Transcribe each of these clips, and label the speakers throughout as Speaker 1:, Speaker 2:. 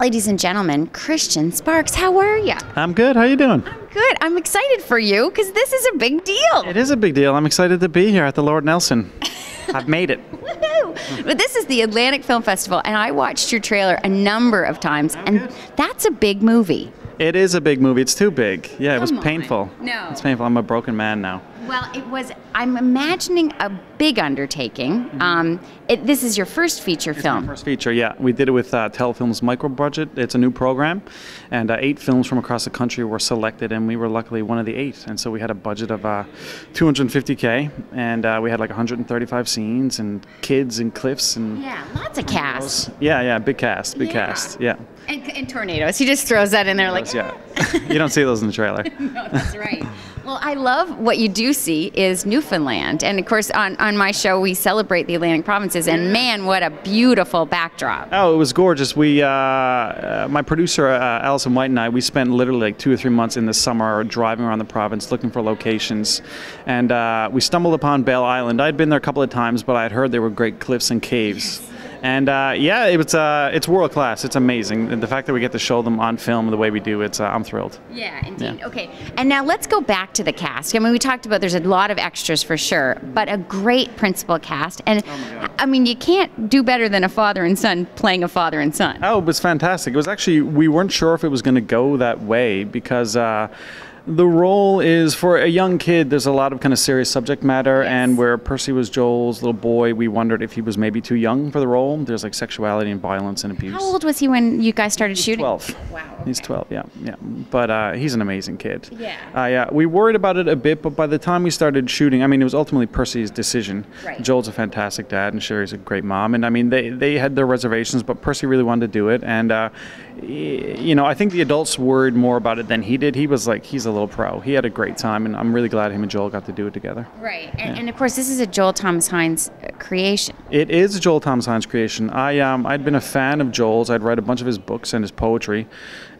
Speaker 1: Ladies and gentlemen, Christian Sparkes, how are you?
Speaker 2: I'm good. How are you doing?
Speaker 1: I'm good. I'm excited for you because this is a big deal.
Speaker 2: It is a big deal. I'm excited to be here at the Lord Nelson. I've made it.
Speaker 1: Woohoo! But this is the Atlantic Film Festival, and I watched your trailer a number of times, oh, and that's a big movie.
Speaker 2: It is a big movie. It's too big. Yeah, it was
Speaker 1: Come on.
Speaker 2: painful.
Speaker 1: No.
Speaker 2: It's painful. I'm a broken man now.
Speaker 1: Well, it was. I'm imagining a big undertaking. Um, it, this is your first feature film.
Speaker 2: First feature, yeah. We did it with uh, Telefilm's micro budget. It's a new program, and uh, eight films from across the country were selected, and we were luckily one of the eight. And so we had a budget of uh, 250k, and uh, we had like 135 scenes, and kids, and cliffs, and
Speaker 1: yeah, lots of cast.
Speaker 2: yeah, yeah, big cast, big
Speaker 1: Yeah.
Speaker 2: cast, yeah.
Speaker 1: And, and tornadoes. He just throws that in there like.
Speaker 2: yeah. you don't see those in the trailer.
Speaker 1: no, that's right. Well, I love what you do see is Newfoundland, and of course, on, on my show we celebrate the Atlantic provinces, and man, what a beautiful backdrop.
Speaker 2: Oh, it was gorgeous. We, uh, uh, my producer uh, Alison White and I, we spent literally like two or three months in the summer driving around the province looking for locations, and uh, we stumbled upon Bell Island. I'd been there a couple of times, but I'd heard there were great cliffs and caves. And uh, yeah, it was, uh, it's world class. It's amazing. And the fact that we get to show them on film the way we do, it's, uh, I'm thrilled.
Speaker 1: Yeah, indeed. Okay, and now let's go back to the cast. I mean, we talked about there's a lot of extras for sure, but a great principal cast, and I mean, you can't do better than a father and son playing a father and son.
Speaker 2: Oh, it was fantastic. It was actually, we weren't sure if it was going to go that way because uh, the role is for a young kid, there's a lot of kind of serious subject matter. And where Percy was Joel's little boy, we wondered if he was maybe too young for the role. There's like sexuality and violence and abuse.
Speaker 1: How old was he when you guys started shooting?
Speaker 2: 12.
Speaker 1: Wow.
Speaker 2: He's 12, yeah, yeah. But uh, he's an amazing kid.
Speaker 1: Yeah.
Speaker 2: Uh, yeah. We worried about it a bit, but by the time we started shooting, I mean, it was ultimately Percy's decision.
Speaker 1: Right.
Speaker 2: Joel's a fantastic dad, and Sherry's a great mom. And I mean, they, they had their reservations, but Percy really wanted to do it. And, uh, you know, I think the adults worried more about it than he did. He was like, he's a little pro. He had a great time, and I'm really glad him and Joel got to do it together.
Speaker 1: Right, and, and of course, this is a Joel Thomas Hynes uh, creation.
Speaker 2: It is a Joel Thomas Hynes' creation. I um, I'd been a fan of Joel's. I'd read a bunch of his books and his poetry,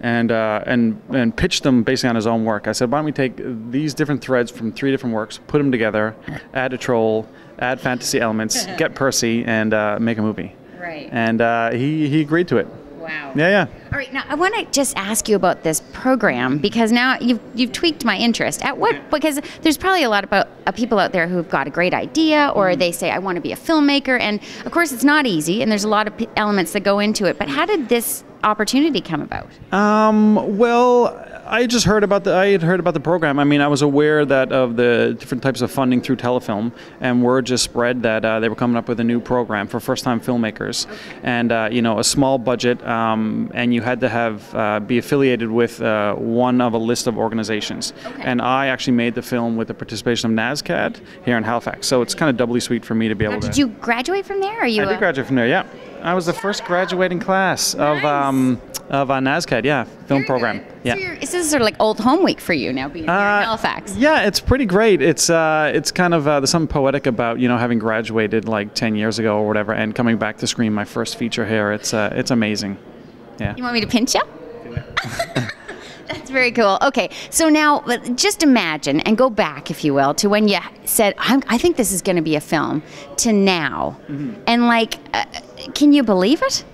Speaker 2: and uh, and and pitched them basically on his own work. I said, why don't we take these different threads from three different works, put them together, add a troll, add fantasy elements, get Percy, and uh, make a movie.
Speaker 1: Right.
Speaker 2: And uh, he he agreed to it.
Speaker 1: Wow.
Speaker 2: Yeah, yeah.
Speaker 1: All right, now I want to just ask you about this program because now you've you've tweaked my interest. At what because there's probably a lot about uh, people out there who've got a great idea or they say I want to be a filmmaker, and of course it's not easy, and there's a lot of p- elements that go into it. But how did this opportunity come about?
Speaker 2: Um, well, I just heard about the I had heard about the program. I mean, I was aware that of the different types of funding through Telefilm, and word just spread that uh, they were coming up with a new program for first-time filmmakers, and uh, you know, a small budget, um, and you had to have uh, be affiliated with uh, one of a list of organizations. And I actually made the film with the participation of NASCAD here in Halifax, so it's kind of doubly sweet for me to be able to.
Speaker 1: Did you graduate from there? Or are you?
Speaker 2: I did graduate from there. Yeah, I was the first graduating class of um, of uh, NASCAD. Yeah, film
Speaker 1: Very
Speaker 2: program.
Speaker 1: good.
Speaker 2: Yeah.
Speaker 1: So you're, this is sort of like old home week for you now, being here in
Speaker 2: Uh,
Speaker 1: Halifax.
Speaker 2: Yeah, it's pretty great. It's uh, it's kind of uh, there's something poetic about you know having graduated like 10 years ago or whatever, and coming back to screen my first feature here. It's uh, it's amazing. Yeah.
Speaker 1: You want me to pinch you? That's very cool. Okay, so now just imagine and go back, if you will, to when you said, I'm, "I think this is going to be a film," to now,
Speaker 2: Mm-hmm.
Speaker 1: and like, uh, can you believe it?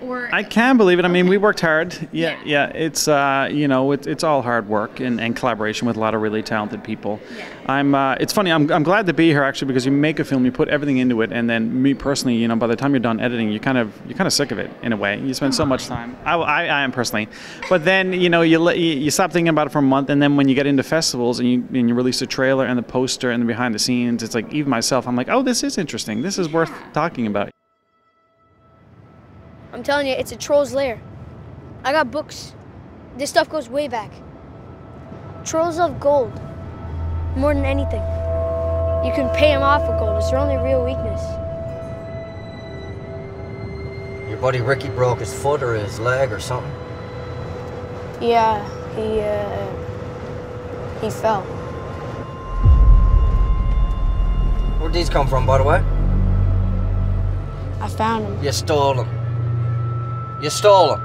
Speaker 1: Or
Speaker 2: I can believe it. I mean, we worked hard. Yeah,
Speaker 1: Yeah.
Speaker 2: yeah. It's uh, you know, it, it's all hard work and, and collaboration with a lot of really talented people. Yeah. I'm. Uh, it's funny. I'm, I'm glad to be here actually because you make a film, you put everything into it, and then me personally, you know, by the time you're done editing, you kind of you're kind of sick of it in a way. You spend so much time. I, I, I am personally, but then you know you, you you stop thinking about it for a month, and then when you get into festivals and you and you release a trailer and the poster and the behind the scenes, it's like even myself, I'm like, oh, this is interesting. This is worth talking about.
Speaker 3: I'm telling you, it's a troll's lair. I got books. This stuff goes way back. Trolls love gold more than anything. You can pay them off with gold. It's their only real weakness.
Speaker 4: Your buddy Ricky broke his foot or his leg or something.
Speaker 3: Yeah, he uh, he fell.
Speaker 4: Where'd these come from, by the way?
Speaker 3: I found them.
Speaker 4: You stole them. You stole them.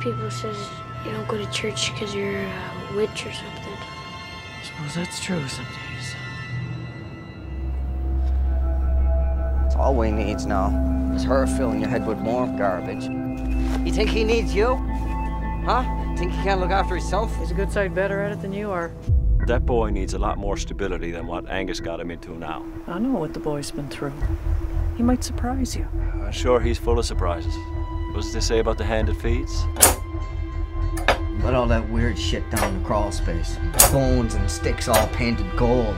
Speaker 3: People says you don't go to church because you're a witch or something.
Speaker 4: I suppose that's true some days. All we needs now is her filling your head with more garbage. You think he needs you? Huh? Think he can't look after himself?
Speaker 5: He's a good sight better at it than you are.
Speaker 6: That boy needs a lot more stability than what Angus got him into now.
Speaker 5: I know what the boy's been through. He might surprise you.
Speaker 6: I'm sure he's full of surprises. What does they say about the hand that feeds?
Speaker 4: But all that weird shit down in the crawl space. Bones and sticks all painted gold.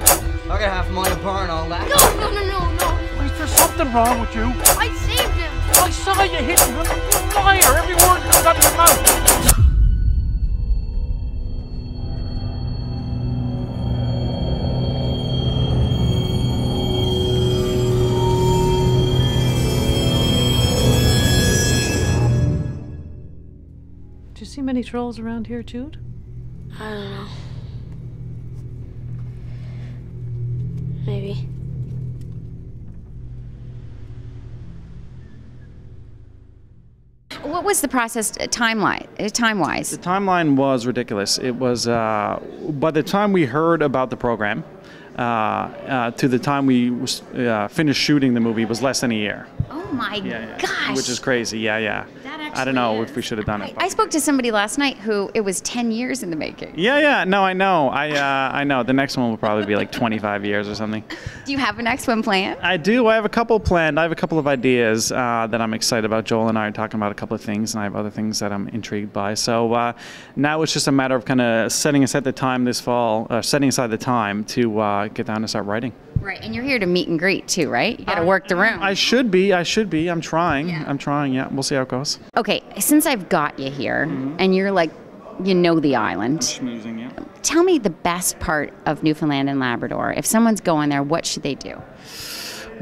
Speaker 4: I got half a mind to burn all that.
Speaker 3: No, no, no, no, no.
Speaker 7: Is there something wrong with you?
Speaker 3: I saved him.
Speaker 7: I saw you hit him. You liar. Every word comes out of your mouth.
Speaker 5: Did you see many trolls around here, Jude?
Speaker 3: I don't know. Maybe.
Speaker 1: What was the process timeline, time wise?
Speaker 2: The timeline was ridiculous. It was uh, by the time we heard about the program uh, uh, to the time we was, uh, finished shooting the movie was less than a year.
Speaker 1: Oh my
Speaker 2: Yeah, yeah.
Speaker 1: gosh.
Speaker 2: Which is crazy. Yeah, yeah.
Speaker 1: That
Speaker 2: I don't know
Speaker 1: actually
Speaker 2: if we should have done it.
Speaker 1: I spoke to somebody last night who it was 10 years in the making.
Speaker 2: yeah, yeah. No, I know. I uh, I know. The next one will probably be like 25 years or something.
Speaker 1: Do you have a next one planned?
Speaker 2: I do. I have a couple planned. I have a couple of ideas uh, that I'm excited about. Joel and I are talking about a couple of things, and I have other things that I'm intrigued by. So uh, now it's just a matter of kind of setting aside the time this fall, uh, setting aside the time to uh, get down and start writing.
Speaker 1: Right, and you're here to meet and greet too, right? You got to work the room.
Speaker 2: I should be. I should be. I'm trying.
Speaker 1: Yeah.
Speaker 2: I'm trying. Yeah. We'll see how it goes.
Speaker 1: okay, since I've got you here
Speaker 2: Mm-hmm.
Speaker 1: and you're like, you know the island,
Speaker 2: Schmoozing, yeah.
Speaker 1: tell me the best part of Newfoundland and Labrador. If someone's going there, what should they do?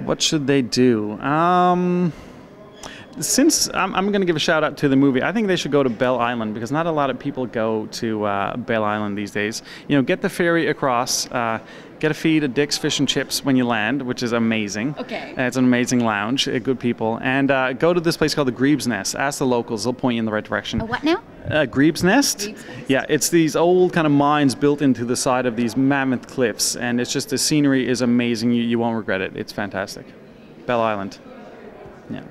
Speaker 2: What should they do? Um, since I'm, I'm going to give a shout out to the movie, I think they should go to Bell Island because not a lot of people go to uh, Bell Island these days. You know, get the ferry across, uh, get a feed of Dick's Fish and Chips when you land, which is amazing.
Speaker 1: Okay.
Speaker 2: Uh, it's an amazing lounge, uh, good people. And uh, go to this place called the Grebe's Nest. Ask the locals, they'll point you in the right direction.
Speaker 1: A what now?
Speaker 2: Uh, Grebe's Nest? Yeah, it's these old kind of mines built into the side of these mammoth cliffs, and it's just the scenery is amazing. You, you won't regret it. It's fantastic. Bell Island. Yeah.